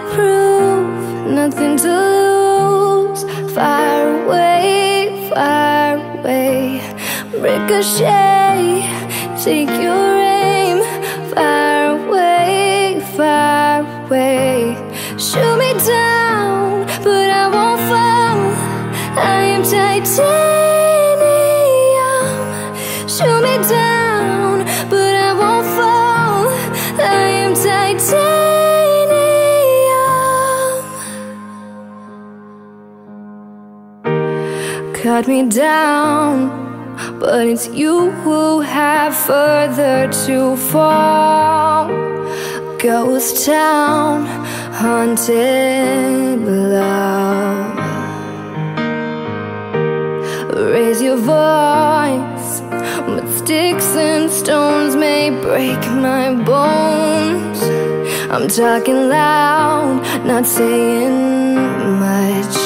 bulletproof, nothing to lose. Fire away, fire away. Ricochet, take your aim. Fire away, fire away. Shoot me down, but I won't fall. I am titanium. Shoot me down, but cut me down But it's you who have further to fall. Ghost town, haunted below Raise your voice But sticks and stones may break my bones. I'm talking loud, not saying much